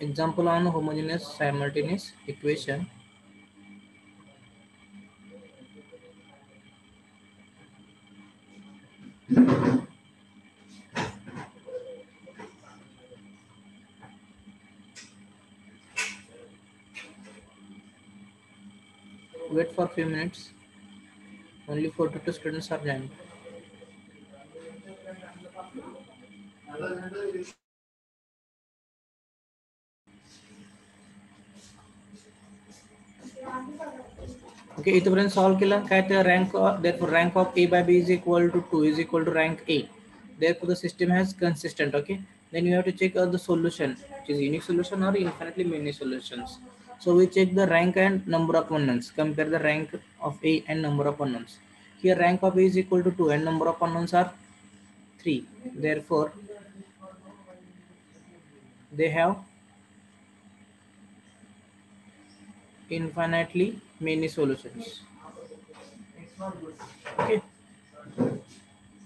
example on homogeneous simultaneous equation. Wait for few minutes. Only 42 students are joined Okay, ituran solve kila cat uh, of, therefore rank of A by B is equal to 2 is equal to rank A. Therefore the system has consistent. Okay, then you have to check uh, the solution, which is unique solution or infinitely many solutions. So we check the rank and number of unknowns. Compare the rank of A and number of unknowns. Here rank of A is equal to 2 and number of unknowns are 3. Therefore, they have infinitely many solutions okay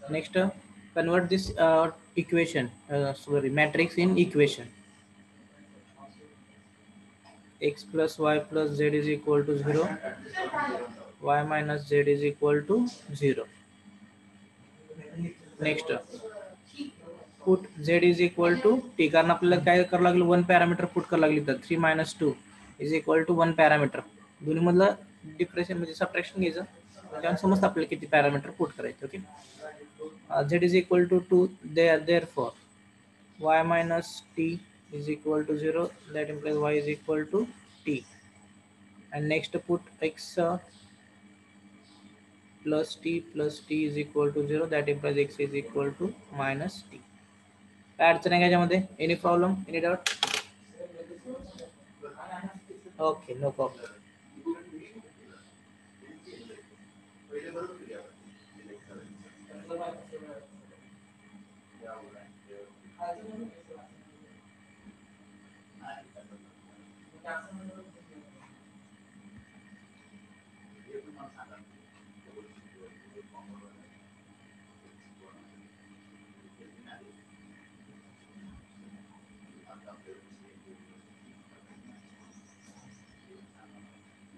next uh, convert this uh, equation uh, sorry matrix in equation x plus y plus z is equal to 0 y minus z is equal to 0 next uh, put z is equal to t कारण आपल्याला काय करावं लागलं one parameter put करावं लागली तर three minus two is equal to one parameter दोन्ही मधलं डिप्रेशन म्हणजे सबट्रॅक्शन घ्यायचं. त्याच्यावर समजतं आपल्याला किती पॅरामीटर पुट करायचे okay Z is equal to two there there for Y minus T is equal to zero that implies Y is equal to T and next put X plus T plus T is equal to zero that implies X is equal to minus T अडचण आहे का याच्यामध्ये any problem any doubt Okay, no problem.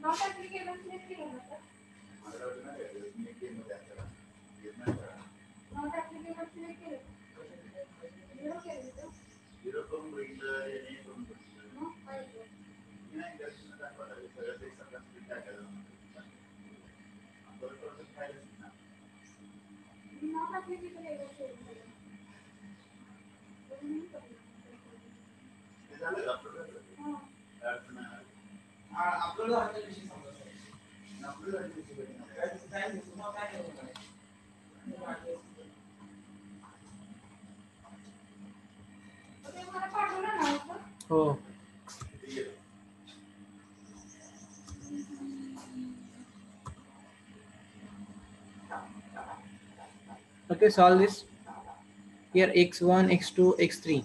Not applicable के लिए होगा मतलब ना ये में क्या मतलब नॉट एप्लीकेबल के लिए okay solve this. Here x1 x2 x3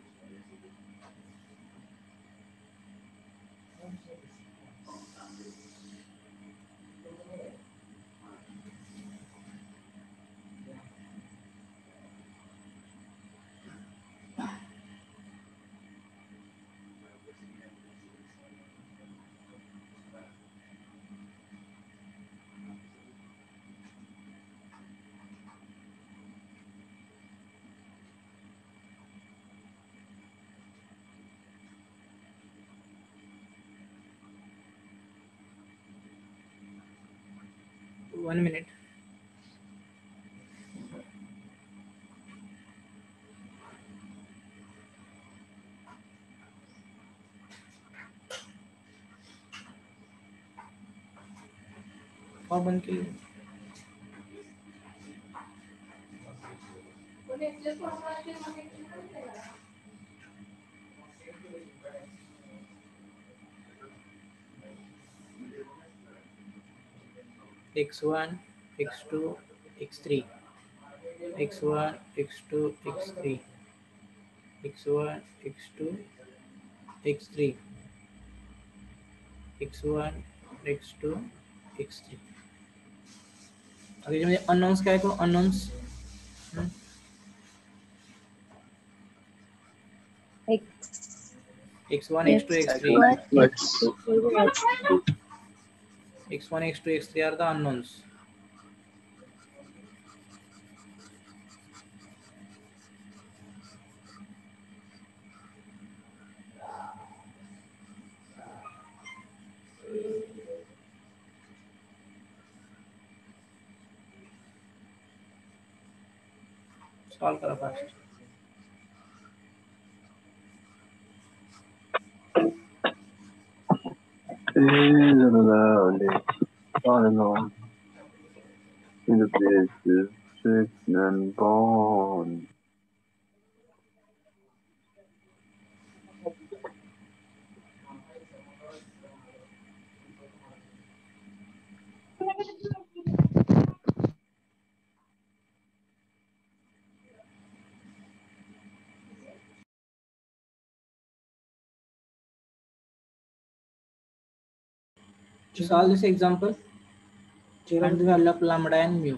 one minute और बंद के लिए कोणी x1 x2 x3 x1 x2 x3 x1 x2 x3 x1 x2 x3 आता याच्यामध्ये अननोन्स काय करू unknowns X x1 x2 x3 x1 x2 x3 are the unknowns solve करा around it, on and on. In the places, tricks and bonds. To solve this example. Find the value of lambda and mu